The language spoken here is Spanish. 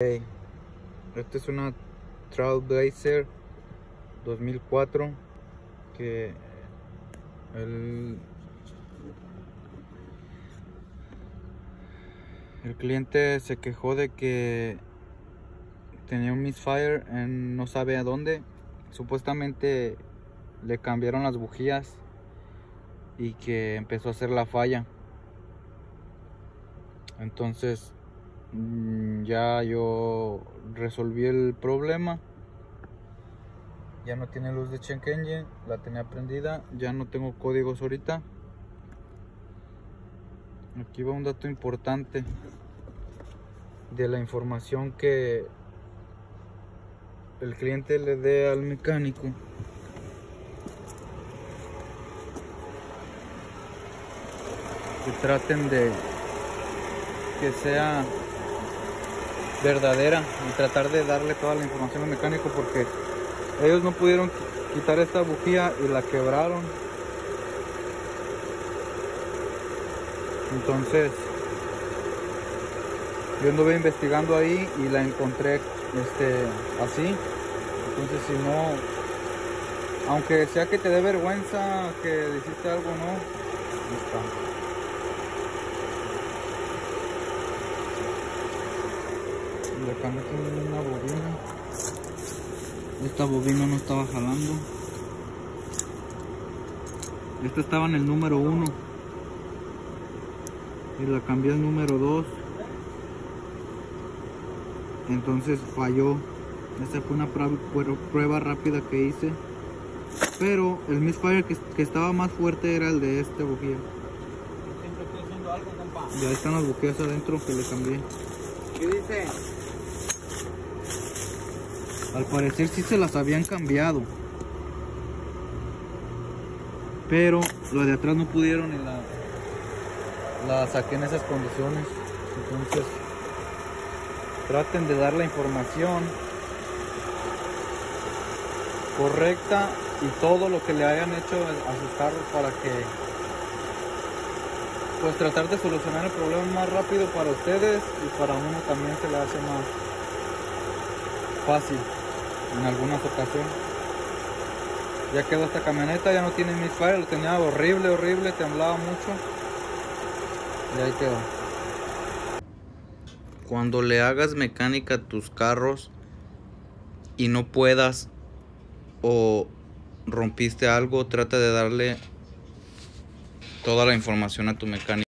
Hey, esta es una Trailblazer 2004 que el, el cliente se quejó de que tenía un misfire en no sabe a dónde. Supuestamente le cambiaron las bujías y que empezó a hacer la falla. Entonces ya yo resolví el problema. Ya no tiene luz de check la tenía prendida ya no tengo códigos ahorita. Aquí va un dato importante de la información que el cliente le dé al mecánico. Que traten de que sea verdadera y tratar de darle toda la información al mecánico porque ellos no pudieron quitar esta bujía y la quebraron. Entonces yo anduve investigando ahí y la encontré este así. Entonces si no aunque sea que te dé vergüenza que hiciste algo no está y acá me tiene una bobina. Esta bobina no estaba jalando. Esta estaba en el número 1 y la cambié al número 2 entonces falló. Esta fue una prueba rápida que hice. Pero el misfire que, que estaba más fuerte era el de este bujía. Ya están las bujías adentro que le cambié. ¿Qué dice? Al parecer sí se las habían cambiado. Pero lo de atrás no pudieron y la, saqué en esas condiciones. Entonces traten de dar la información correcta y todo lo que le hayan hecho a sus carros para que pues tratar de solucionar el problema más rápido para ustedes y para uno también se le hace más fácil en algunas ocasiones. Ya quedó esta camioneta, ya no tiene misfire, lo tenía horrible, horrible, temblaba mucho. Y ahí quedó. Cuando le hagas mecánica a tus carros y no puedas o rompiste algo, trata de darle toda la información a tu mecánico.